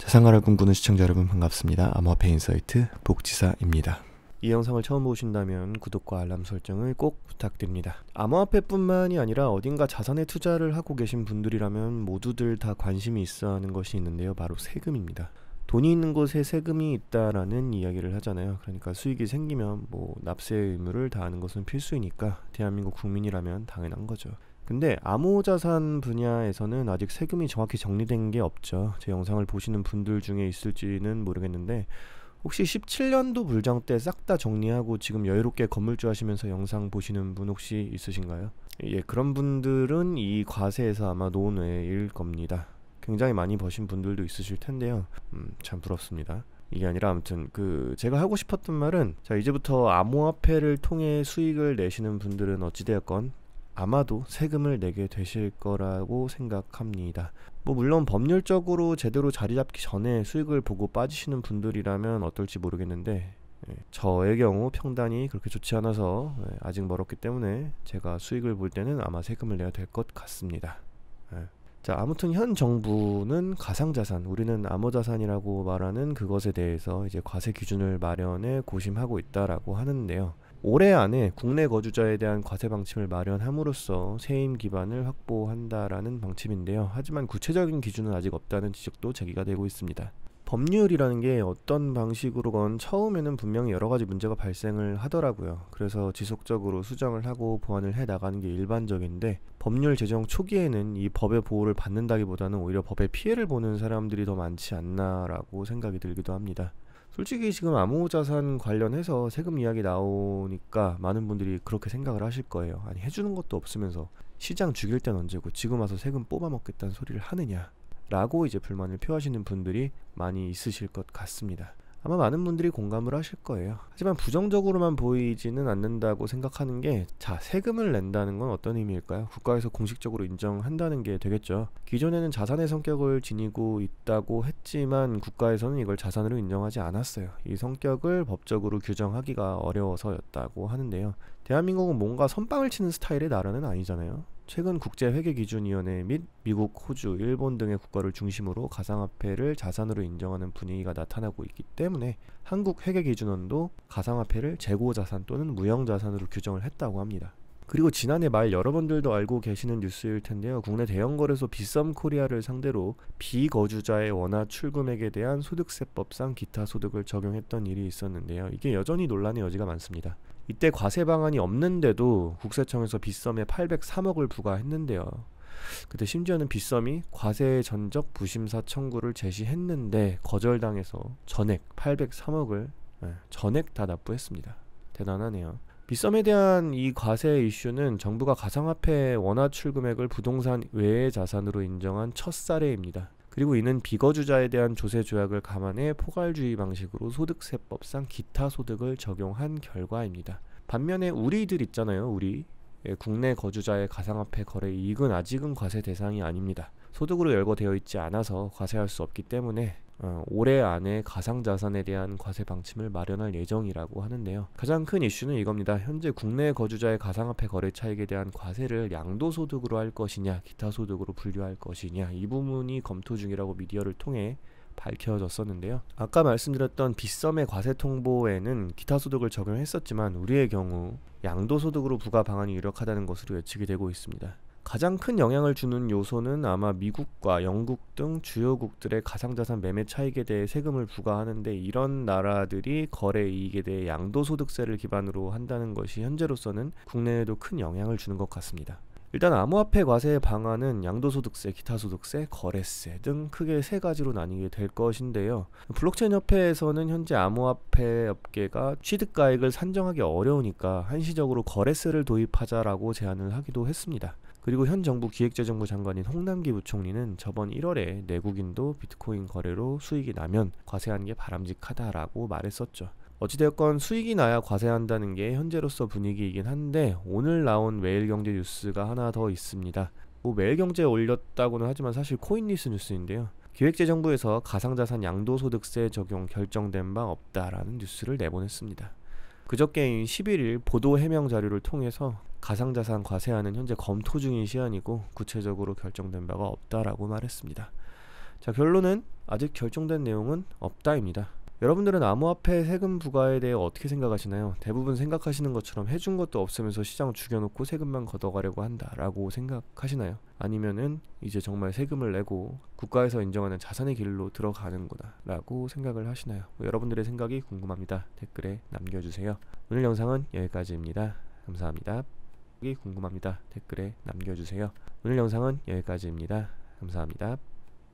자산가를 꿈꾸는 시청자 여러분 반갑습니다. 암호화폐 인사이트 복지사입니다. 이 영상을 처음 보신다면 구독과 알람 설정을 꼭 부탁드립니다. 암호화폐뿐만이 아니라 어딘가 자산에 투자를 하고 계신 분들이라면 모두들 다 관심이 있어 하는 것이 있는데요. 바로 세금입니다. 돈이 있는 곳에 세금이 있다라는 이야기를 하잖아요. 그러니까 수익이 생기면 뭐 납세 의무를 다하는 것은 필수이니까 대한민국 국민이라면 당연한 거죠. 근데 암호자산 분야에서는 아직 세금이 정확히 정리된 게 없죠. 제 영상을 보시는 분들 중에 있을지는 모르겠는데 혹시 17년도 불장 때 싹 다 정리하고 지금 여유롭게 건물주 하시면서 영상 보시는 분 혹시 있으신가요? 예, 그런 분들은 이 과세에서 아마 논외일 겁니다. 굉장히 많이 버신 분들도 있으실 텐데요. 음, 참 부럽습니다. 이게 아니라 아무튼 그 제가 하고 싶었던 말은 자 이제부터 암호화폐를 통해 수익을 내시는 분들은 어찌되었건 아마도 세금을 내게 되실 거라고 생각합니다. 뭐 물론 법률적으로 제대로 자리 잡기 전에 수익을 보고 빠지시는 분들이라면 어떨지 모르겠는데 예, 저의 경우 평단이 그렇게 좋지 않아서 예, 아직 멀었기 때문에 제가 수익을 볼 때는 아마 세금을 내야 될 것 같습니다. 예. 자 아무튼 현 정부는 가상자산 우리는 암호자산이라고 말하는 그것에 대해서 이제 과세 기준을 마련해 고심하고 있다라고 하는데요. 올해 안에 국내 거주자에 대한 과세 방침을 마련함으로써 세임 기반을 확보한다라는 방침인데요. 하지만 구체적인 기준은 아직 없다는 지적도 제기가 되고 있습니다. 법률이라는 게 어떤 방식으로건 처음에는 분명히 여러 가지 문제가 발생을 하더라고요. 그래서 지속적으로 수정을 하고 보완을 해 나가는 게 일반적인데 법률 제정 초기에는 이 법의 보호를 받는다기보다는 오히려 법의 피해를 보는 사람들이 더 많지 않나라고 생각이 들기도 합니다. 솔직히 지금 암호자산 관련해서 세금 이야기 나오니까 많은 분들이 그렇게 생각을 하실 거예요. 아니 해주는 것도 없으면서 시장 죽일 땐 언제고 지금 와서 세금 뽑아먹겠다는 소리를 하느냐 라고 이제 불만을 표하시는 분들이 많이 있으실 것 같습니다. 아마 많은 분들이 공감을 하실 거예요. 하지만 부정적으로만 보이지는 않는다고 생각하는 게, 자, 세금을 낸다는 건 어떤 의미일까요? 국가에서 공식적으로 인정한다는 게 되겠죠. 기존에는 자산의 성격을 지니고 있다고 했지만 국가에서는 이걸 자산으로 인정하지 않았어요. 이 성격을 법적으로 규정하기가 어려워서였다고 하는데요. 대한민국은 뭔가 선빵을 치는 스타일의 나라는 아니잖아요. 최근 국제회계기준위원회 및 미국, 호주, 일본 등의 국가를 중심으로 가상화폐를 자산으로 인정하는 분위기가 나타나고 있기 때문에 한국 회계기준원도 가상화폐를 재고자산 또는 무형자산으로 규정을 했다고 합니다. 그리고 지난해 말 여러분들도 알고 계시는 뉴스일 텐데요. 국내 대형 거래소 빗썸 코리아를 상대로 비거주자의 원화 출금액에 대한 소득세법상 기타 소득을 적용했던 일이 있었는데요. 이게 여전히 논란의 여지가 많습니다. 이때 과세 방안이 없는데도 국세청에서 빗썸에 803억을 부과했는데요. 그때 심지어는 빗썸이 과세 전적 부심사 청구를 제시했는데 거절당해서 전액 803억을 네, 전액 다 납부했습니다. 대단하네요. 빗썸에 대한 이 과세 이슈는 정부가 가상화폐 원화 출금액을 부동산 외의 자산으로 인정한 첫 사례입니다. 그리고 이는 비거주자에 대한 조세 조약을 감안해 포괄주의 방식으로 소득세법상 기타 소득을 적용한 결과입니다. 반면에 우리들 있잖아요. 우리 예, 국내 거주자의 가상화폐 거래 이익은 아직은 과세 대상이 아닙니다. 소득으로 열거되어 있지 않아서 과세할 수 없기 때문에 어, 올해 안에 가상자산에 대한 과세 방침을 마련할 예정이라고 하는데요. 가장 큰 이슈는 이겁니다. 현재 국내 거주자의 가상화폐 거래 차익에 대한 과세를 양도소득으로 할 것이냐, 기타 소득으로 분류할 것이냐 이 부분이 검토 중이라고 미디어를 통해 밝혀졌었는데요. 아까 말씀드렸던 빗썸의 과세 통보에는 기타 소득을 적용했었지만 우리의 경우 양도소득으로 부과 방안이 유력하다는 것으로 예측이 되고 있습니다. 가장 큰 영향을 주는 요소는 아마 미국과 영국 등 주요국들의 가상자산 매매 차익에 대해 세금을 부과하는데 이런 나라들이 거래 이익에 대해 양도소득세를 기반으로 한다는 것이 현재로서는 국내에도 큰 영향을 주는 것 같습니다. 일단 암호화폐 과세 방안은 양도소득세, 기타소득세, 거래세 등 크게 세 가지로 나뉘게 될 것인데요. 블록체인 협회에서는 현재 암호화폐 업계가 취득가액을 산정하기 어려우니까 한시적으로 거래세를 도입하자라고 제안을 하기도 했습니다. 그리고 현 정부 기획재정부 장관인 홍남기 부총리는 저번 1월에 내국인도 비트코인 거래로 수익이 나면 과세하는 게 바람직하다라고 말했었죠. 어찌되었건 수익이 나야 과세한다는 게 현재로서 분위기이긴 한데 오늘 나온 매일경제 뉴스가 하나 더 있습니다. 뭐 매일경제에 올렸다고는 하지만 사실 코인리더스 뉴스인데요. 기획재정부에서 가상자산 양도소득세 적용 결정된 바 없다라는 뉴스를 내보냈습니다. 그저께인 11일 보도 해명 자료를 통해서 가상자산 과세하는 현재 검토 중인 시안이고 구체적으로 결정된 바가 없다라고 말했습니다. 자 결론은 아직 결정된 내용은 없다입니다. 여러분들은 암호화폐 세금 부과에 대해 어떻게 생각하시나요? 대부분 생각하시는 것처럼 해준 것도 없으면서 시장 죽여놓고 세금만 걷어가려고 한다라고 생각하시나요? 아니면은 이제 정말 세금을 내고 국가에서 인정하는 자산의 길로 들어가는구나라고 생각을 하시나요? 뭐 여러분들의 생각이 궁금합니다. 댓글에 남겨주세요. 오늘 영상은 여기까지입니다. 감사합니다. 궁금합니다. 댓글에 남겨주세요. 오늘 영상은 여기까지입니다. 감사합니다.